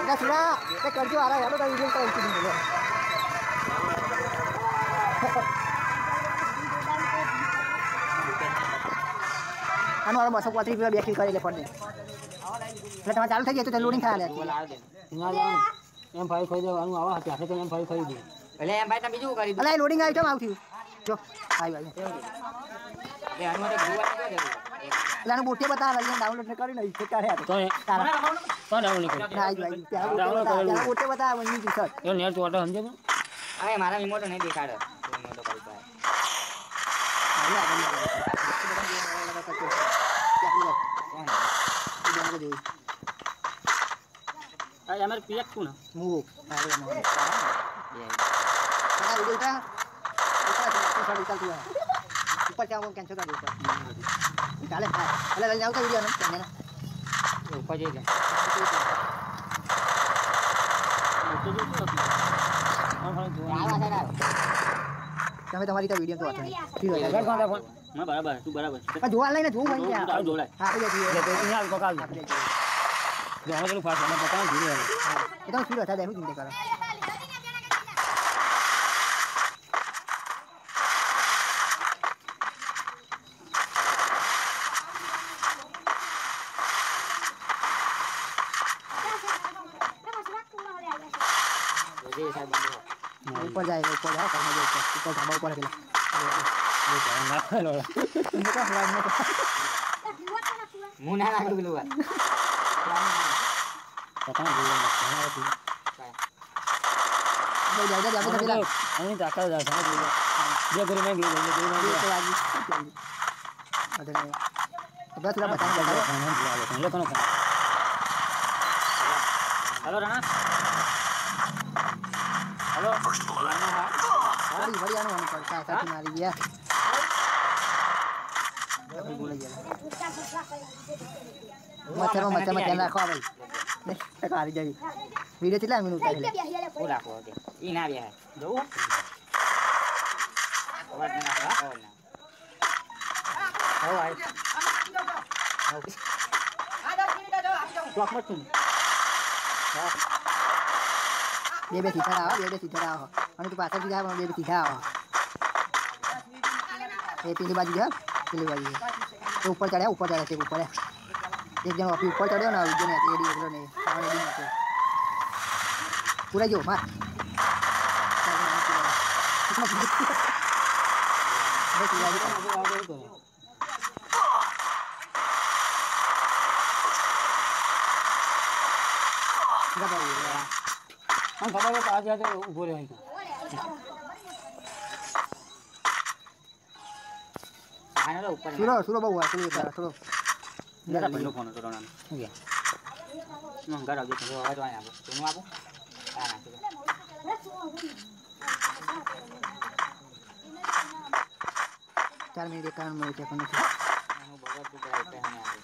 Enggak sudah, saya kerja arah ya, udah video kalau ini dulu. આનો આ બસો પાંત્રીસ રૂપિયા બે કિલ કરી લે ફોન એટલે તમારે ચાલુ થઈ જાય તો લોડિંગ થાય લે એમ ફાઈવ ખાઈ દેવાનું આવા ત્યાંથી તો એમ ફાઈવ ખાઈ દે એટલે એમ ભાઈ તમે બીજું કરી દો અલા એ લોડિંગ આવ્યું કેમ આવતું જો આવ્યું આવ્યું એ આનું માટે જોવા નથી દેવું એટલે આનું બોટે બતાવે એટલે ડાઉનલોડ ને કરી નહીં કાઢે આ તો એ તારા તો ડાઉન નહીં ના આવ્યું આવ્યું ત્યાં બોટે બતાવે ત્યાં બોટે બતાવે એની ટી-શર્ટ એ નેટ ચોટો સમજે તું હવે મારા રિમોટ નહીં દેખાડે રિમોટ કરી દો આવ્યું આવ્યું કોણ આ અમારે પેક તું ને મૂવ આવ્યું બે Kakak video ka. Ika sa sa sa tuwa. Ipar siya akong cancel ka dito. Kale, ala lang ka video no. Kanya na. એ ઉપર જઈ જાય મોટો જો શું હતું હા હા જો આવા સાઈડ આવો તમે તમારી તો વિડિયો તો હતો. ઠીક છે. ઘર કોણ ફોન હા બરાબર તું બરાબર પણ જોવા લઈને જોવું હોય તારું ત્યાં. જોડાય હા, આપણે જઈએ. અહીંયા આવી પકાવ આપણે જઈએ. જો હવે પેલું ફાસ્ટ અમે પકાવ ધીરે એ તો શું હતા દેવું ચિંતા કરો. ये शायद बंद हो ऊपर जाएगा ऊपर जाओ करना ऊपर ऊपर ढाबा ऊपर अकेला ये जाऊँगा लोड़ा तुमने क्या फ़्लाइट में मुँह ना लगा के लोगा पता नहीं बोलने लगता है तू मैं जाकर जाकर चला हमें जाकर जाकर बोला ये गुरु मैं गुरु मैं गुरु मैं अरे अबे थोड़ा बता दे हेलो राणा હલો ફર્સ્ટ બોલ સારી વડિયાનો અને કરતા સાથી મારી ગયા મચ્છરો મચ્છરમાં ધ્યાન રાખો ભાઈ હારી જવી વીડિયો કેટલા મિનિટ ઉતારી હું રાખો ઈ ના બે જવું Block my team. Yeah. બે બે સીધા આવો બે બે સીધા આવો અને તું પાછળથી જાય પણ બે બે સીધા આવો એ પેલી બાજુ જા પેલી બાજુ જા. એ ઉપર ચડ્યા ઉપર ચડ્યા છે ઉપર એક જણો આપી ઉપર ચડ્યો ને બીજો ને એડી એકલો ને આને એડી નાખ્યો પૂરા જો માર બસ ઈ આમ ખબર હોય તો આજે આજે ઊભો રહે અહીં. આનો તો ઉપર સુરો સુરો બહુ હોય સુરો એકલા, સુરો જરા પહેલો ફોન હતો રાણાનો. શું કે? ના, ઘર આવજો તમે. અવાજ વાય આપો તેનું આપો આ નાખી દો ચાર મિનિટ એકાવન મિનિટ છે પણ એનું બગડ તું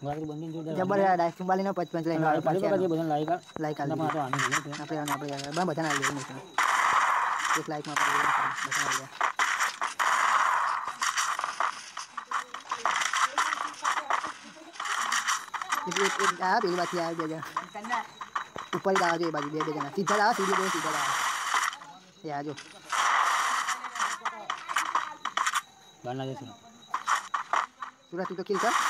ગાડી બંધ જોરદાર જબ્બર એડા ડાયરેક્ટ ચુંબાલીને પચપંચ લઈને લાઈ પાડી બગાડી બધા લાઈ કર લાઈક આલી તમારે તો આની નહીં આપણે આને આપણે બરાબર બધાને આવી નહીં એક લાઈકમાં આપણે બધા આવી ગયા એક એક એક આ પેલી બાજુ આવે બે જણા ઉપર જ આવે છે એ બાજુ બે બે જણા સીધા જ આવે સીધે બે સીધા જ આવે એ આજો બહારના જશે સુરત તું તો કિલ કર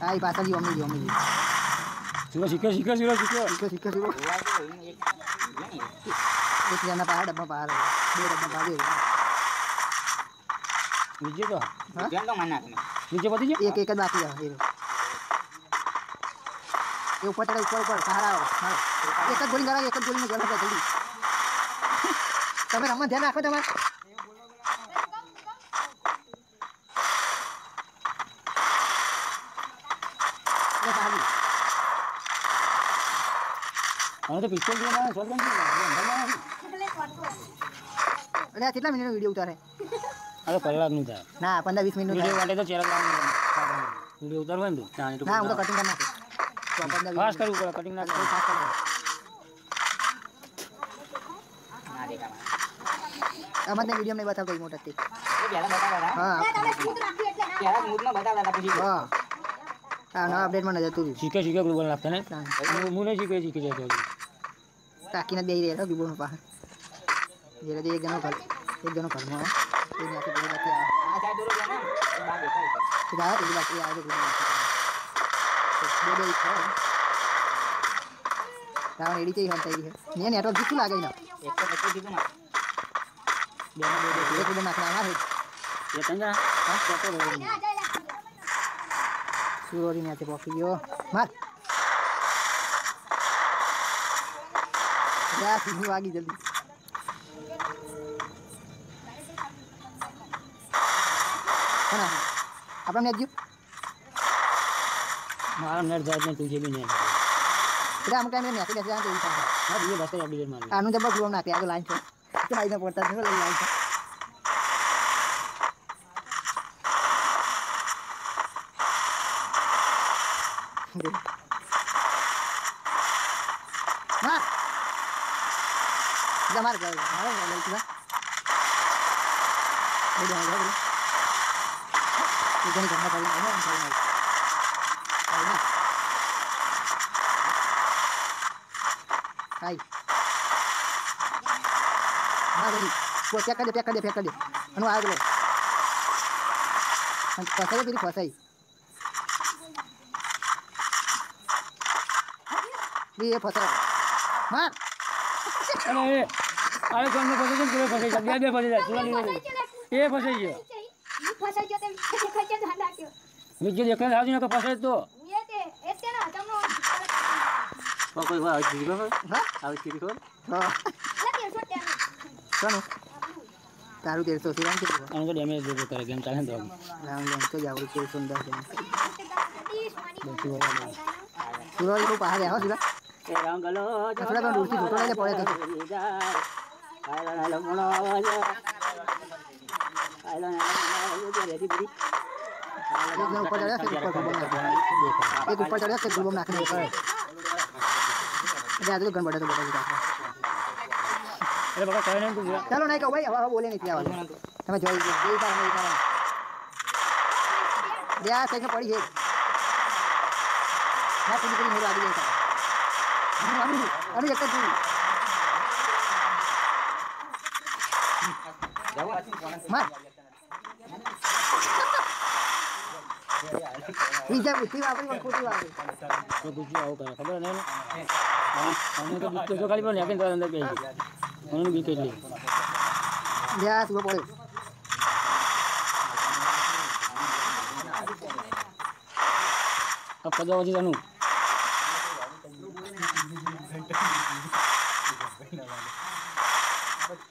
Ayo pasang di omi di omi. Sikit sikit sikit sikit sikit sikit sikit sikit. Ini jangan pahal, dapat pahal. Dia dapat pahal. Mijit tu. Mijit tu mana? Mijit apa tu? Ia kekat batu ya. Ia upah terus upah upah. Sahara. Ia kat guling garang, ia kat guling garang. Tapi ramai dia nak kau tak mak? અને તો picture જોવા ચલ અરે કેટલા મિનિટનો video ઉતારે અરે કલાકનું થાય ના પંદર વીસ મિનિટ વિડીયો માટે તો ચેરા વિડીયો ઉતારવા ને તું ના હું તો કટિંગ કરી નાખું ફાસ્ટ કરવું પડે કટિંગ ના કરવું ફાસ્ટ કરવું અમને વિડીયો નહીં બતાવતો મોટા હા હા ನಾನು ಅಪ್ಡೇಟ್ ಮಾಡೋದು ಜೊತೆಗೆ ಶಿಕೆ ಶಿಕೆ ಗುಲ್ಬಲ್ ಆಗ್ತಾನೆ ಮೂನೇ ಶಿಕೆ ಶಿಕೆ ಜೊತೆ ટાંકીને દઈ રહ્યા બીબોનો પાર ધીરે ધીરે એક જણો ઘર એક જણો ઘરમાં આવે એડી ચઈ હંતાઈ રહી છે ને નેટવર્ક જીતું લાગે ને એક તો પછી જીતું ના બે બે બે નાખના ના હે એ તંજા હા તો Sudori mate video, mat, Ya, sini lagi jadi. Mana? Apa net yuk? Malam net jadinya tuh jadi net. Kita am kamera nih, kita jangan tuh. Nah, dia bahasa ya di mana. Anu coba belum nanti aku lanjut. Kita ini portal lagi lanjut. dele. Mar! Dá marca, olha o que dá. Olha, olha, olha. Ficando com a mata ali, não, não, não. Olha, Hai. Mar ali. Pô, pega ali, pega ali, pega ali. Não abre. Passa aí, passa aí. piye boten mat ayo kono boten sing kowe boten dia dia boten dia kula niku piye boten iki boten iki boten iki boten iki boten iki boten iki boten iki boten iki boten iki boten Taruh dari sosial kan gitu. Angkat dia mau buka lagi yang tangan dong. Yang yang itu jauh lebih sunda. Sudah itu pahal ya, sudah. रंगलो जो थोड़ा तो दूसरी photo ले पड़े तो आला ना लमणो आला आला ना लमणो जो रेडी बड़ी एक ऊपर चढ़ा फिर ऊपर घूम एक ऊपर चढ़ा फिर घूम नाखने पर अरे आदमी गन बड़े तो बड़े जा अरे बका कहे नहीं तू चलो, नहीं कहो भाई हवा बोले नहीं किया वाला તમે જોઈ ગયો જોઈ કા નહીં કા બે આ સાઈડ પડી છે હા પૂરી પૂરી લાગી જાય 아니 약간 좀 말. ija uti apa yang kau tuan? Kau bujuk aku kan? Kau berani kan? Kamu tu bujuk tu kali pun yakin tuan anda pergi. Kamu tu bujuk ni. Ya, semua boleh. Apa kau jawab sih tuanu?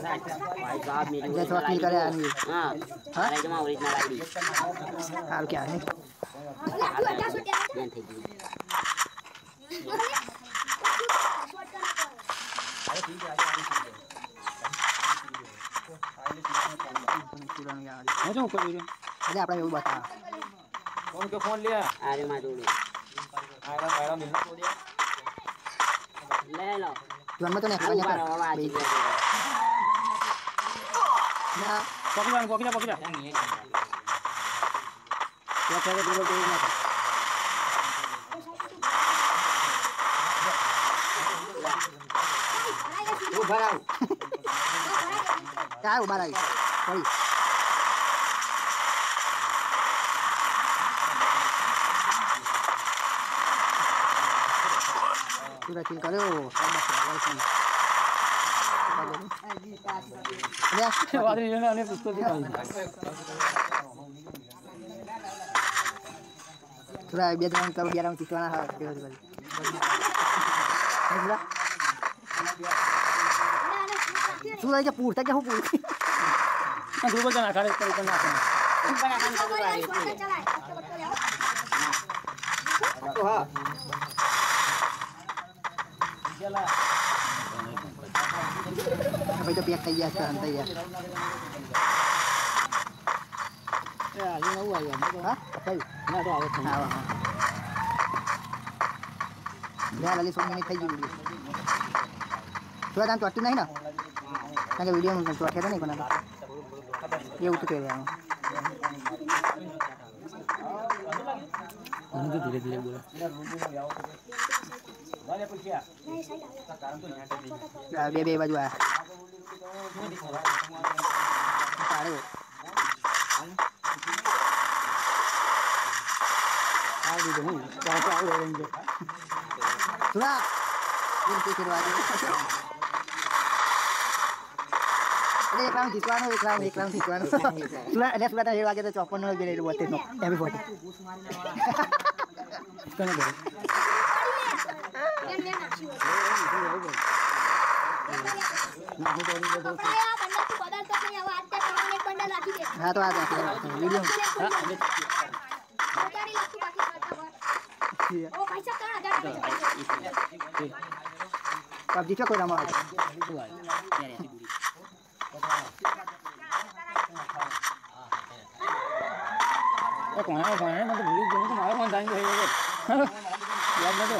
भाई साहब मेरी जैसे वकील करे आनी हाँ हाँ जमा ओरिजिनल आईडी हाल क्या है थैंक यू अरे ठीक है आगे आगे ठीक है अरे આપણે એવું બતા કોણ કે ફોન લે અરે માં જોડે આયરા આયરા મિલના લે લો Selamatan ya, kebanyakan. Nah, pokoknya, pokoknya, pokoknya. Ya, saya dulu dulu. Ubarai. Ya, ubarai. Sorry. અને પુસ્તકથી કાઢી થોડા બે ત્રણ કરો બે રાઉન્ડ જીતવાના હા બે બધી બધી. શું રહે છે પૂરતા કે હું પૂરતી ગ્રુપ જ નાખાડે કરી કરી નાખે ઉપર આખાને બધું વાગે એટલે. તો હા Apa itu pihak kaya sah hantai ya? Ya, ini nggak uang ya? Hah? Apa? Nggak ada awet. Nggak awet. Ya, lalu semua ini kayu dulu. Tuh ada tuh नहीं ना तंगे वीडियो में तुआ खेदा नहीं बना ये उठ के गया धीरे धीरे बोला Biar biar baju di Sudah. Ini Sudah ada lagi. Ya હા તો આ વિડીયો હા એટલે પબજી ચો કોઈ રમવા શું આવે ત્યારે હતી દૂરી એ કોણે કોણે મને તો ભૂલી જ ગયું કે મારો ફોન ટાઈમ થઈ ગયો યાદ નતો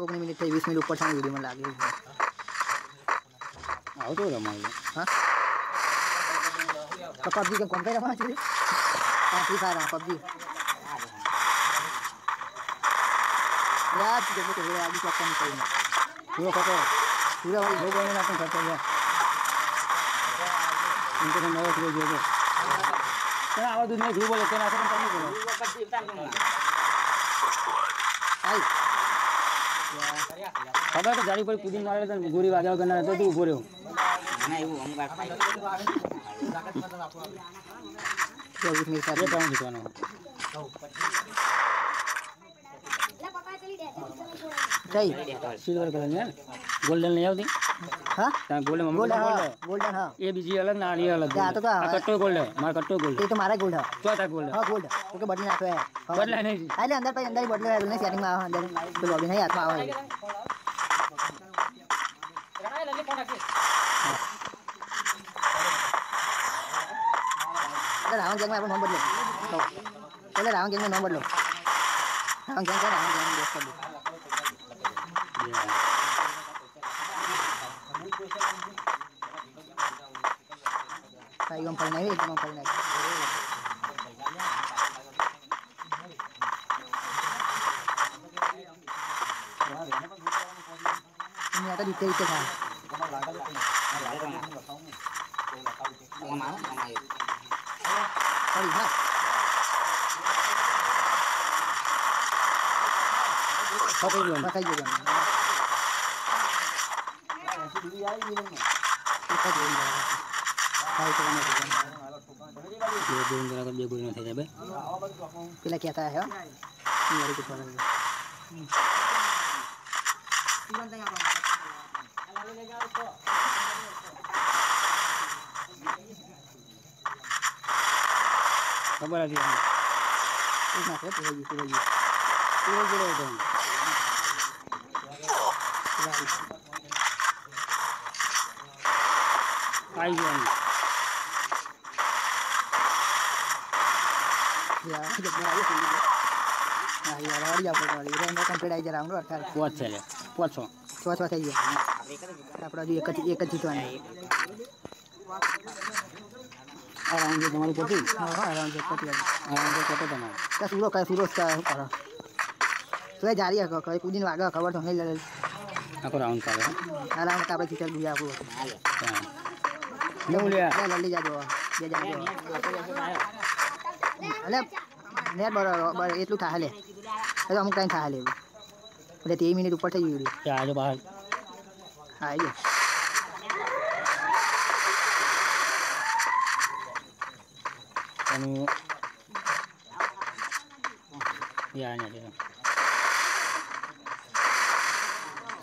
लोग नहीं मिले तेईस मिनट ऊपर छाने वीडियो में लागे आओ तो रमा हाँ? तो पबजी का कौन का रमा चाहिए पबजी का रमा पबजी। यार तुझे तो आगे क्या काम करना पूरा करो पूरा भाई। लोग आने ना तुम करते हो इनको तो नया तुझे जो तो आवाज़ दूध में घू बोले तो ना तुम करने को आई ખબર તો જાડી પડી કુદી મારે તો ગોળી વાગ્યા કરનાર તો તું ઊભો રહ્યો. ના, એવું અમુક વાર થાય. ચોવીસ મિનિટ સાથે કામ જીતવાનો જઈ સિલ્વર કલર ને? ગોલ્ડન લઈ આવતી. હા ત્યાં ગોલ્ડન મમ્મી ગોલ્ડ હા ગોલ્ડ ગોલ્ડન હા એ બીજી અલગ ને આની અલગ આ તો તો આ કટ્ટો ગોલ્ડ મારા કટ્ટો ગોલ્ડ એ તો મારા ગોલ્ડ હા ચોથા ગોલ્ડ હા ગોલ્ડ તો કે બદલી નાખો યાર બદલાય નહીં હા, એટલે અંદર પછી અંદર બદલે નહીં સેટિંગમાં આવે અંદર તો લોબી નહીં હાથમાં આવે એટલે રાવણ ગેંગમાં આપણો નોમ બદલો તો એટલે રાવણ ગેંગનો નોમ બદલો રાવણ ગેંગ છે રાવણ ગેંગ દોસ્ત બદલો ఇగో పైన ఇగో పైన nhà ta đi. Chơi chơi hàng có gì hết có cái vườn có cái vườn có cái vườn Kita kita ya. આપણે એક જ એક જ જીતવાની રાઉન્ડ તમારી પોતી હા રાઉન્ડ પોતી રાઉન્ડ પોતે તમારે ત્યાં સુરો કાંઈ સુરો કરો તો એ જારી હકો કઈ કુદીને વાગે ખબર તો નહીં લડે આખો રાઉન્ડ કરે આ રાઉન્ડ એટલે નેટ બરાબર એટલું થાય લે એ તો અમુક ટાઈમ થાય લે એટલે તેર મિનિટ ઉપર થઈ ગયું ચાલો બહાર હા આવી જાય અને ya ini dia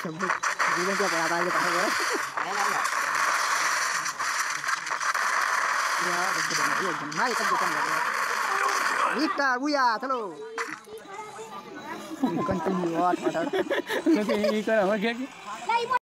sebut ini dia berapa kali pakai gue ya betul betul ya jemai kan bukan ya Rita, buya, hello. Continue what? Continue, continue.